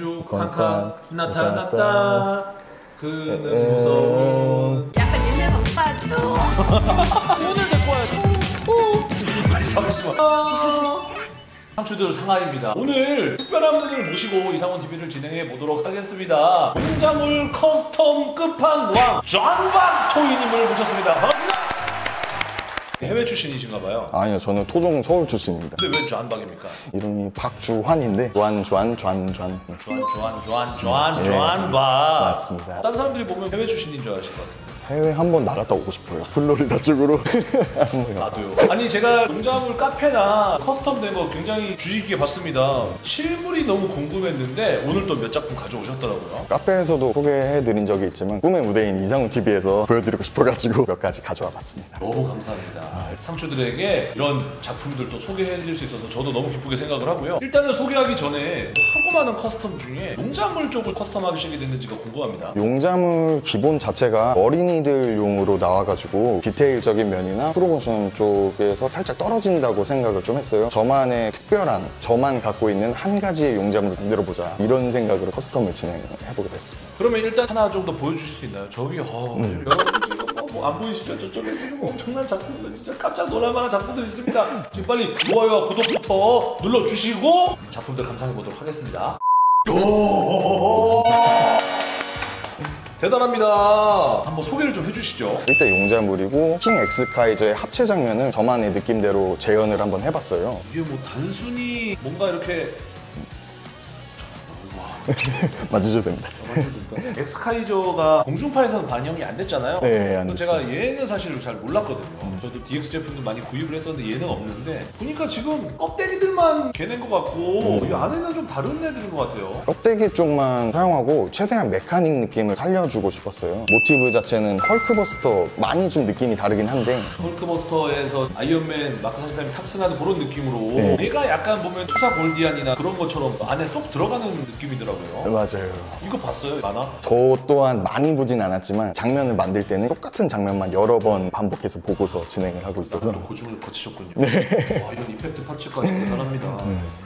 쭉 칸칸 나타났다. 그는 무서운 약간 옛날 방파도. 오늘 데리고 와야지 오 아니 잠시만. 아, 상추들 상하입니다. 오늘 특별한 분을 모시고 이상원 TV를 진행해 보도록 하겠습니다. 공자물 커스텀 끝판왕 존박 토이님을 모셨습니다 반갑습니다 해외 출신이신가 봐요? 아니요 저는 토종 서울 출신입니다. 근데 왜 존박입니까? 이름이 박주환인데 주한 주한 주한 주한 조한 조한 조한 예, 조한 바 맞습니다. 다른 사람들이 보면 해외 출신인 줄 아실 것 같아요 해외 한번 나갔다 오고 싶어요 플로리다 쪽으로. 나도요. 아니 제가 농작물 카페나 커스텀된 거 굉장히 주의 깊게 봤습니다. 실물이 너무 궁금했는데 오늘 또 몇 작품 가져오셨더라고요. 카페에서도 소개해드린 적이 있지만 꿈의 무대인 이상훈 TV에서 보여드리고 싶어가지고 몇 가지 가져와 봤습니다 너무 감사합니다. 상추들에게 이런 작품들 또 소개해드릴 수 있어서 저도 너무 기쁘게 생각을 하고요. 일단은 소개하기 전에 하고 많은 custom 중에 용자물 쪽을 custom하기 시작이 됐는지가 궁금합니다. 용자물 기본 자체가 어린이들용으로 나와가지고 디테일적인 면이나 proportion 쪽에서 살짝 떨어진다고 생각을 좀 했어요. 저만의 특별한, 저만 갖고 있는 한 가지의 용자물을 만들어보자. 이런 생각으로 custom을 진행해보게 됐습니다. 그러면 일단 하나 정도 보여주실 수 있나요? 저기 어, 여러분 지금 뭐안 보이시죠? 저쪽에 지금 엄청난 작품들 진짜 깜짝 놀랄 만한 작품들 있습니다. 지금 빨리 좋아요와 구독부터 눌러주시고 작품들 감상해 보도록 하겠습니다. 오! 대단합니다. 한번 소개를 좀 해주시죠. 일대 용자물이고 킹 엑스카이저의 합체 장면을 저만의 느낌대로 재현을 한번 해봤어요. 이게 뭐 단순히 뭔가 이렇게 맞으셔도 됩니다. 엑스카이저가 공중파에서는 방영이 안 됐잖아요. 네, 안 그래서 제가 됐어요. 얘는 사실 잘 몰랐거든요. 저도 DX 제품도 많이 구입을 했었는데 얘는 없는데 보니까 지금 껍데기들만 걔낸 것 같고 음. 이 안에는 좀 다른 애들인 것 같아요. 껍데기 쪽만 사용하고 최대한 mechanic 느낌을 살려주고 싶었어요. 모티브 자체는 헐크버스터 많이 좀 느낌이 다르긴 한데 헐크버스터에서 아이언맨 마크 43이 탑승하는 그런 느낌으로 네. 얘가 약간 보면 투사 골디안이나 그런 것처럼 안에 쏙 들어가는 느낌이더라고요. 맞아요. 이거 봤어요? 만화? 저 또한 많이 보진 않았지만 장면을 만들 때는 똑같은 장면만 여러 번 반복해서 보고서 진행을 하고 있어서 고증을 거치셨군요. 네. 와, 이런 effect parts까지 대단합니다.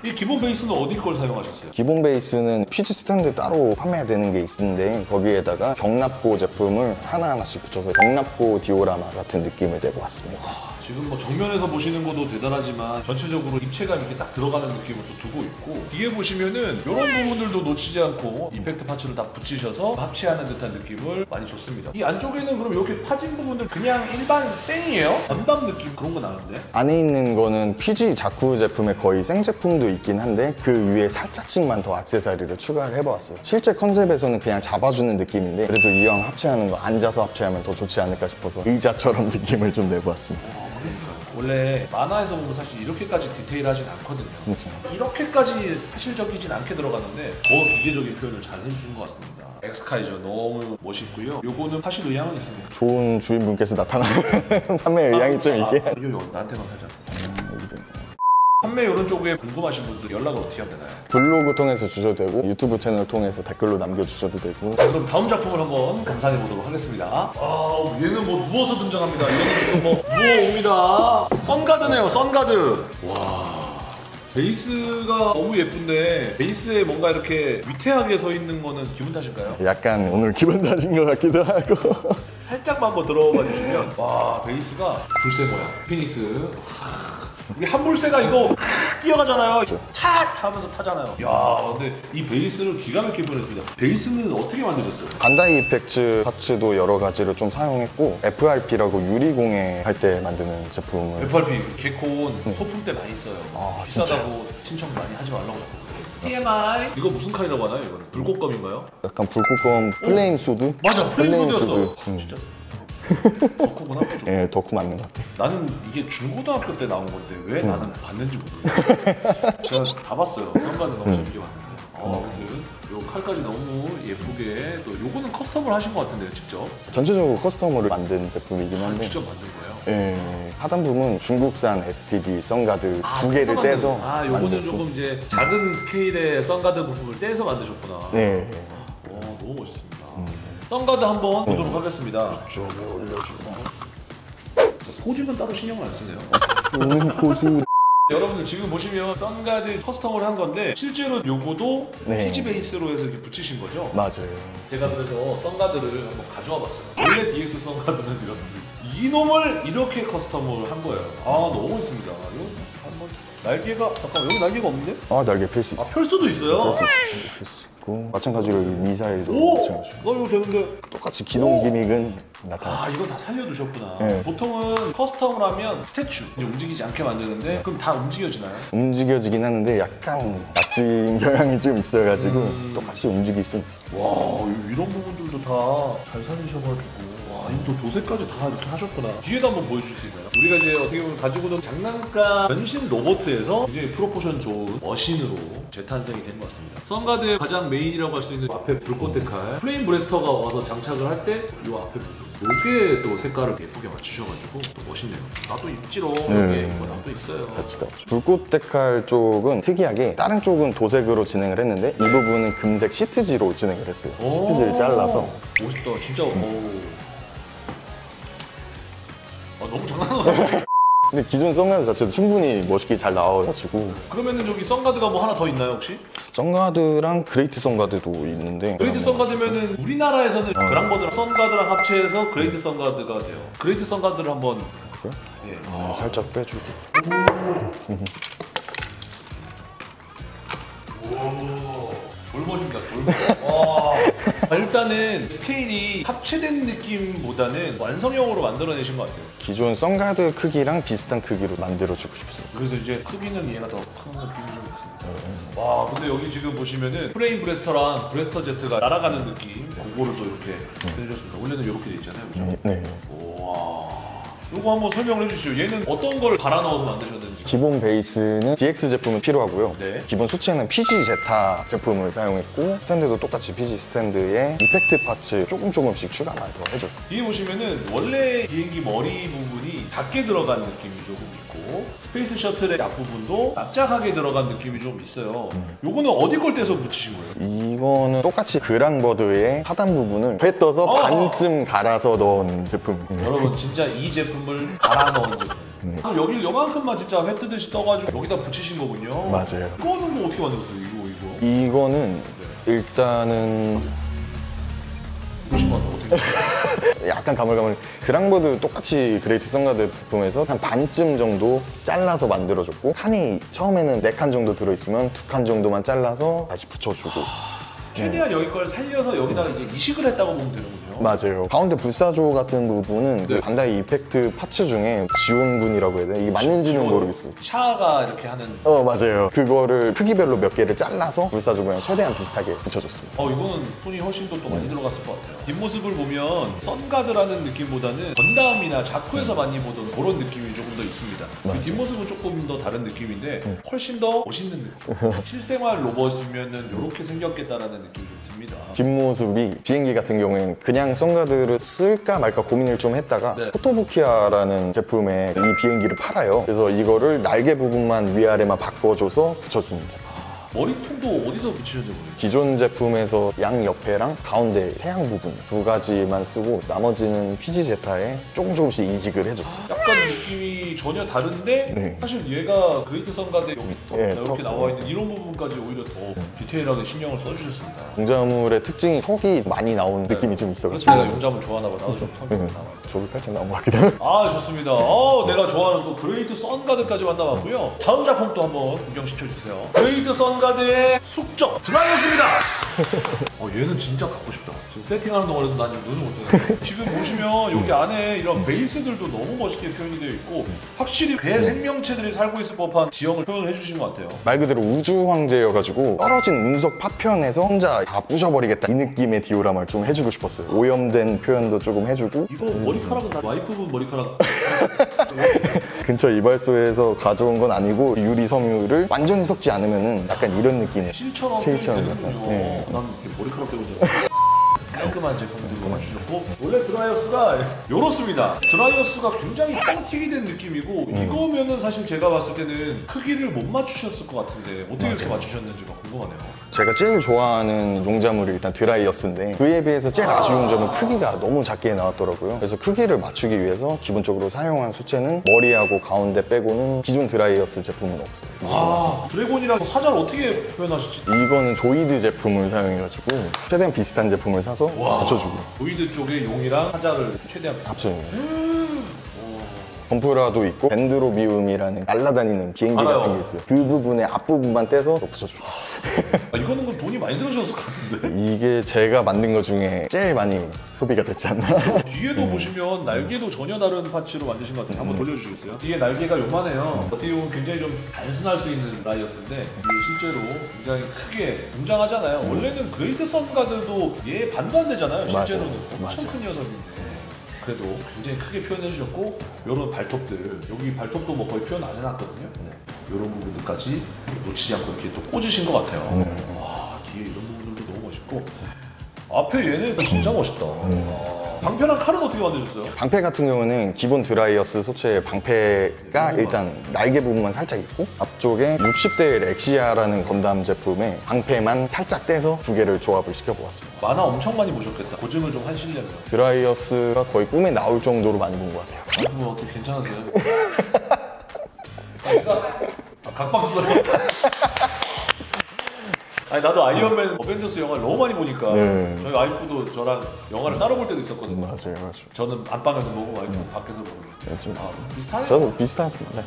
이 기본 베이스는 어디 걸 사용하셨어요? 기본 베이스는 PG 스탠드 따로 판매되는 게 있는데 거기에다가 격납고 제품을 하나하나씩 붙여서 격납고 디오라마 같은 느낌을 내고 왔습니다. 지금 뭐 정면에서 보시는 것도 대단하지만 전체적으로 입체감 이렇게 딱 들어가는 느낌을 또 두고 있고 뒤에 보시면은 이런 부분들도 놓치지 않고 effect parts를 다 붙이셔서 합체하는 듯한 느낌을 많이 줬습니다. 이 안쪽에는 그럼 이렇게 파진 부분들 그냥 일반 생이에요? 반반 느낌 그런 거 나는데? 안에 있는 거는 PG 자쿠 제품의 거의 생 제품도 있긴 한데 그 위에 살짝씩만 더 액세서리를 추가를 해보았어요. 실제 컨셉에서는 그냥 잡아주는 느낌인데 그래도 이왕 합체하는 거 앉아서 합체하면 더 좋지 않을까 싶어서 의자처럼 느낌을 좀 내보았습니다. 원래 만화에서 보면 사실 이렇게까지 디테일하진 않거든요. 그렇죠. 이렇게까지 사실적이진 않게 들어가는데 더 기계적인 표현을 잘 해주신 것 같습니다. 엑스카이저 너무 멋있고요. 요거는 사실 의향은 있습니다. 좋은 주인분께서 나타나는 판매 의향이 좀 있게 아, 이거 나한테만 하자. 판매 이런 쪽에 궁금하신 분들 연락을 어떻게 하면 되나요? 블로그 통해서 주셔도 되고 유튜브 채널 통해서 댓글로 남겨주셔도 되고 자, 그럼 다음 작품을 한번 감상해 보도록 하겠습니다. 아, 얘는 뭐 누워서 등장합니다. 얘는 뭐 누워옵니다. 선가드네요, 선가드. 와. 베이스가 너무 예쁜데 베이스에 뭔가 이렇게 위태하게 서 있는 거는 기분 탓일까요? 약간 오늘 기분 탓인 것 같기도 하고 살짝만 한번 들어가 주시면 와 베이스가 불새 모양 피닉스 우리 한물새가 이거 뛰어가잖아요 탓 하면서 타잖아요 야 근데 이 베이스를 기가 막히게 보냈습니다 베이스는 어떻게 만드셨어요? 반다이 이펙트 파츠도 여러 가지를 좀 사용했고 FRP라고 유리공예 할 때 만드는 제품을 FRP 개콘 소품 때 많이 써요 아, 비싸다고 신청 많이 하지 말라고 TMI 이거 무슨 칼이라고 하나요 이거는? 불꽃검인가요? 약간 불꽃검 flame sword? 맞아 flame sword였어 sword. 음. 진짜 덕후구나 예, 덕후 맞는 것 같아요 나는 이게 중고등학교 때 나온 건데 왜 나는 봤는지 모르겠어요. 제가 다 봤어요. 선가드는 너무 재밌게 봤는데. 어, 아무튼 요 칼까지 너무 예쁘게 또 요거는 custom을 하신 것 같은데요, 직접? 전체적으로 custom으로 만든 제품이긴 아, 한데 직접 만든 거예요? 예, 하단부분 중국산 STD 선가드 아, 두 개를 떼서 아, 요거는 만들고. 조금 이제 작은 스케일의 선가드 부품을 떼서 만드셨구나. 네 와, 너무 멋있습니다. 선가드 한번 보도록 하겠습니다. 쭉 올려주고 posing은 따로 신경을 안 쓰네요. 좋은 포즈 여러분들 지금 보시면 선가드 custom을 한 건데 실제로 요거도 네. PG 베이스로 해서 이렇게 붙이신 거죠? 맞아요. 제가 그래서 선가드를 한번 가져와 봤어요. 원래 DX 선가드는 이렇습니다. 이놈을 이렇게 custom을 한 거예요. 아 너무 멋있습니다. 날개가 잠깐 여기 날개가 없는데? 아 날개 펼 수 있어. 펼 수도 있어요. 펼 수 있어. 펼 수 있고 마찬가지로 여기 미사일도 오, 마찬가지로 나 이거 되는데. 똑같이 기동 gimmick은 아 나타났어. 이거 다 살려두셨구나. 네. 보통은 custom을 하면 statue 이제 움직이지 않게 만드는데 그럼 다 움직여지나요? 움직여지긴 하는데 약간 낯진 경향이 좀 있어가지고 음. 똑같이 움직일 수 있어. 와 이런 부분들도 다 잘 살리셔가지고 와 이거 도색까지 다 이렇게 하셨구나 뒤에도 한번 보여줄 수 있나요? 우리가 이제 어떻게 보면 가지고는 장난감 변신 로봇에서 이제 proportion 좋은 머신으로 재탄생이 된 것 같습니다 선가드의 가장 메인이라고 할 수 있는 앞에 불꽃 decal 플레임 브레스터가 와서 장착을 할 때 이 앞에 요게 또 색깔을 예쁘게 맞추셔가지고 또 멋있네요 나도 입지로 네. 여기 뭐 나도 있어요 같이 다. 불꽃 decal 쪽은 특이하게 다른 쪽은 도색으로 진행을 했는데 이 부분은 금색 시트지로 진행을 했어요. 시트지를 잘라서 멋있다 진짜 오. 아 너무 장난하는 거 같아 근데 기존 선가드 자체도 충분히 멋있게 잘 나와가지고 그러면은 저기 선가드가 뭐 하나 더 있나요 혹시? 선가드랑 그레이트 선가드도 있는데 그레이트 선가드면은 우리나라에서는 그랑버드랑 선가드랑 합체해서 그레이트 선가드가 돼요. 그레이트 선가드를 한번 그래? 예. 아, 살짝 빼주고 졸멋입니다, 졸멋. 와. 아, 일단은 스케일이 합체된 느낌보다는 완성형으로 만들어내신 것 같아요. 기존 선가드 크기랑 비슷한 크기로 만들어주고 싶어요. 그래서 이제 크기는 얘가 더 큰 느낌이 좀 있습니다. 와, 근데 여기 지금 보시면은 플레임 브레스터랑 브레스터 제트가 날아가는 느낌, 그거를 또 이렇게 해주셨습니다. 원래는 이렇게 돼 있잖아요, 그죠? 네. 와. 이거 한번 설명을 해주시죠. 얘는 어떤 걸 갈아 넣어서 만드셨는지. 기본 베이스는 DX 제품은 필요하고요. 네. 기본 수치에는 PG 제타 제품을 사용했고 스탠드도 똑같이 PG 스탠드에 effect parts 조금 조금씩 추가만 더 해줬어요. 뒤에 보시면은 원래 비행기 머리 부분이 작게 들어간 있고 스페이스 셔틀의 앞부분도 납작하게 들어간 느낌이 좀 있어요. 요거는 어디 걸 떼서 붙이신 거예요? 이거는 똑같이 그랑버드의 하단 부분을 회 떠서 어. 반쯤 갈아서 넣은 제품입니다. 여러분 진짜 이 제품을 갈아 넣은 제품. 그럼 여기를 요만큼만 진짜 회 뜨듯이 떠가지고 여기다 붙이신 거군요. 맞아요. 이거는 뭐 어떻게 만들었어요? 이거 이거. 이거는 일단은 보시면 어떻게? 약간 가물가물. 그랑버드 똑같이 그레이트 선가드 부품에서 한 반쯤 정도 잘라서 만들어줬고 칸이 처음에는 네 칸 정도 들어있으면 두 칸 정도만 잘라서 다시 붙여주고. 최대한 여기 걸 살려서 여기다가 이제 이식을 했다고 보면 되는군요. 맞아요 가운데 불사조 같은 부분은 네. 그 반다이 effect parts 중에 지원군이라고 해야 돼 이게 맞는지는 지원. 모르겠어요 샤가 이렇게 하는. 어 맞아요 그거를 크기별로 몇 개를 잘라서 불사조 모양 최대한 비슷하게 붙여줬습니다 어 이거는 손이 훨씬 더 또 많이 들어갔을 것 같아요. 뒷모습을 보면 선가드라는 느낌보다는 건담이나 자쿠에서 많이 보던 그런 느낌이 조금 더 있습니다. 그 맞아요. 뒷모습은 조금 더 다른 느낌인데 훨씬 더 멋있는 느낌. 실생활 로봇이면은 이렇게 생겼겠다라는 느낌이 좀 듭니다. 뒷모습이 비행기 같은 경우에는 그냥 선가드를 쓸까 말까 고민을 좀 했다가 네. 포토부키아라는 제품에 이 비행기를 팔아요. 그래서 이거를 날개 부분만 위아래만 바꿔줘서 붙여주는 제품. 머리통도 어디서 모르겠어요. 기존 제품에서 양 옆에랑 가운데 태양 부분 두 가지만 쓰고 나머지는 PG 제타에 조금 조금씩 이식을 해줬어요. 약간 느낌이 전혀 다른데 네. 사실 얘가 그레이트 선가드 여기 턱 네, 이렇게 턱. 나와 있는 이런 부분까지 오히려 더 디테일하게 신경을 써주셨습니다. 용자물의 특징이 턱이 많이 나오는 느낌이 좀 그래서 있어가지고 내가 용자물을 좋아하나 봐. 나도 좀 턱이 네, 나와 있어. 저도 살짝 나온 것 같기도 하고 아 좋습니다. 어, 내가 좋아하는 또 그레이트 선가드까지 만나봤고요. 다음 작품 또 한번 구경시켜 주세요. 그레이트 선가드 의 숙적 들어가겠습니다. 어 얘는 진짜 갖고 싶다. 지금 세팅하는 동안에도 난 지금 눈을 못 뜨네. 지금 보시면 여기 안에 이런 베이스들도 너무 멋있게 표현이 되어 있고 확실히 배 생명체들이 살고 있을 법한 지형을 표현을 해주신 것 같아요. 말 그대로 우주 황제여가지고 떨어진 운석 파편에서 혼자 다 부셔버리겠다 이 느낌의 디오라마를 좀 해주고 싶었어요 오염된 표현도 조금 해주고 이거 머리카락은 다 와이프분 머리카락. 근처 이발소에서 가져온 건 아니고 유리 섬유를 완전히 섞지 않으면은 약간 이런 느낌의 실처럼 실처럼. 약간, 네. 난 이렇게 머리카락 때문에 깔끔한 제품들로 맞추셨고 원래 드라이어스가 요렇습니다. 드라이어스가 굉장히 뻥튀기 된 느낌이고 이거면은 사실 제가 봤을 때는 크기를 못 맞추셨을 것 같은데 어떻게 이렇게 맞추셨는지가 궁금하네요. 제가 제일 좋아하는 용자물이 일단 드라이어스인데 그에 비해서 제일 아쉬운 점은 크기가 너무 작게 나왔더라고요. 그래서 크기를 맞추기 위해서 기본적으로 사용한 소체는 머리하고 가운데 빼고는 기존 드라이어스 제품은 없어요. 아 드래곤이랑 사자를 어떻게 표현하실지 이거는 조이드 제품을 사용해가지고 최대한 비슷한 제품을 사서 붙여주고. 조이드 쪽에 용이랑 사자를 최대한 합쳐주 고 건프라도 있고 덴드로비움이라는 날아다니는 비행기 알아요. 같은 게 있어요. 그 부분의 앞부분만 떼서 붙여주고 아, 이거는 그럼 돈이 많이 들으셨을 것 같은데 이게 제가 만든 것 중에 제일 많이 소비가 됐지 않나 뒤에도 보시면 날개도 전혀 다른 parts로 만드신 것 같아요. 한번 돌려주시겠어요? 뒤에 날개가 요만해요. 어떻게 보면 굉장히 좀 단순할 수 있는 드라이어스인데 이게 실제로 굉장히 크게 웅장하잖아요. 원래는 그레이트 선가드도 얘 반도 안 되잖아요. 실제로는 맞아요. 엄청 큰 녀석인데 그래도 굉장히 크게 표현해 주셨고 이런 발톱들 여기 발톱도 뭐 거의 표현 안 해놨거든요. 이런 부분들까지 놓치지 않고 이렇게 또 꽂으신 것 같아요. 와 뒤에 이런 부분들도 너무 멋있고 앞에 얘는 진짜 멋있다. 와. 방패랑 칼은 어떻게 만드셨어요? 방패 같은 경우는 기본 드라이어스 소체의 방패가 일단 날개 부분만 살짝 있고 앞쪽에 60대 렉시아라는 건담 제품의 방패만 살짝 떼서 두 개를 조합을 시켜보았습니다. 만화 엄청 많이 보셨겠다. 고증을 좀 하시려면. 드라이어스가 거의 꿈에 나올 정도로 많이 본 것 같아요. 아니 뭐 어떻게 괜찮으세요? 아, 각박수. 아니 나도 아이언맨 어벤져스 영화를 너무 많이 보니까 네. 저희 와이프도 저랑 영화를 따로 볼 때도 있었거든요. 맞아요, 맞아요. 저는 안방에서 보고 와이프 는 밖에서 보고. 좀 아 비슷하네요. 저도 비슷합니다.